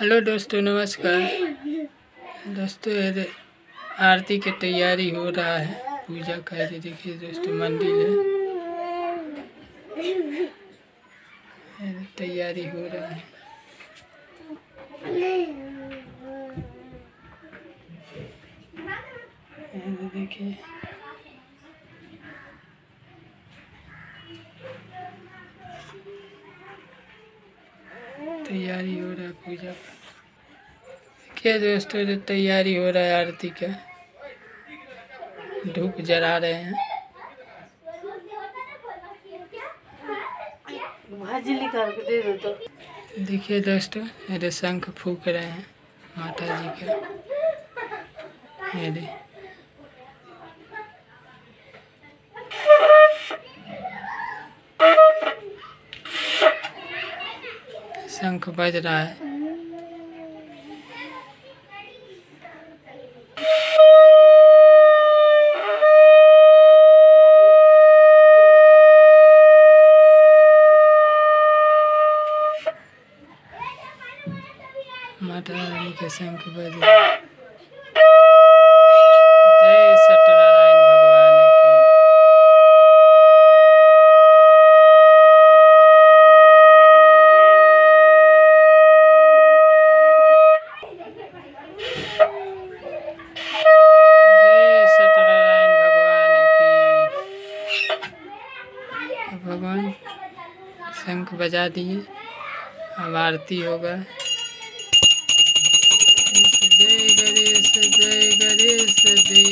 Hello दोस्तों, नमस्कार। दोस्तों, ये आरती की तैयारी हो रहा है। पूजा का ये देखिए दोस्तों, मंदिर है। तैयारी हो रहा है। देखिए। तैयारी हो रहा है पूजा का। क्या दोस्तों जो तैयारी हो रहा है आरती का? धूप जला रहे हैं। दे तो। देखिए दोस्तों ये शंख फूक रहे हैं माता जी का। ये शंख बज रहा है माता रानी के शंख बज रहा है शंख बजा दिए। अब आरती होगा। जय गणेश जय गणेश देवा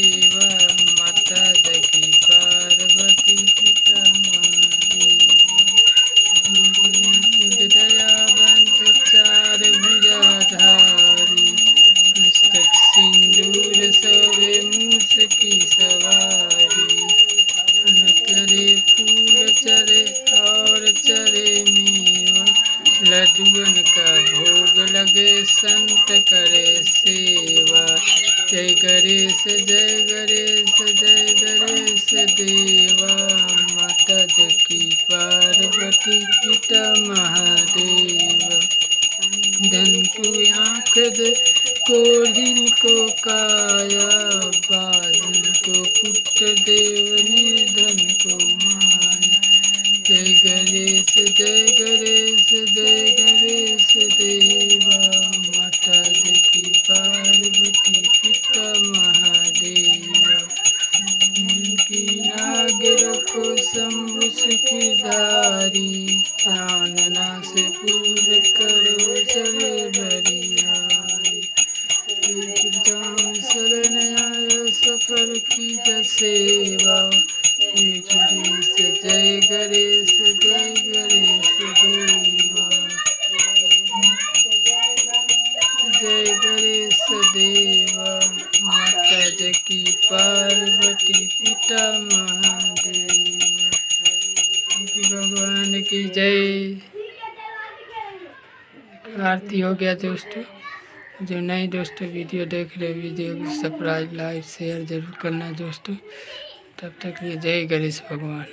संत करे सेवा। जय गणेश जय गणेश जय गणेश देवा। माता जकी पार्वती पिता महादेव। धन को आँख दे कोहिन को काया। बादन को पुत्र देव निर्धन उनकी नाग रखो शंभु सुखधारी चानना से पूर करो सवे बरियारी राम शरण आयो सफल की सेवा। जय गणेश जय गणेश पिता महादेव भगवान की जय आरती हो गया दोस्तों। जो नए दोस्तों वीडियो देख रहे वीडियो को सब्सक्राइब लाइक शेयर ज़रूर करना दोस्तों। तब तक ये जय गणेश भगवान।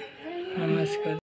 नमस्कार।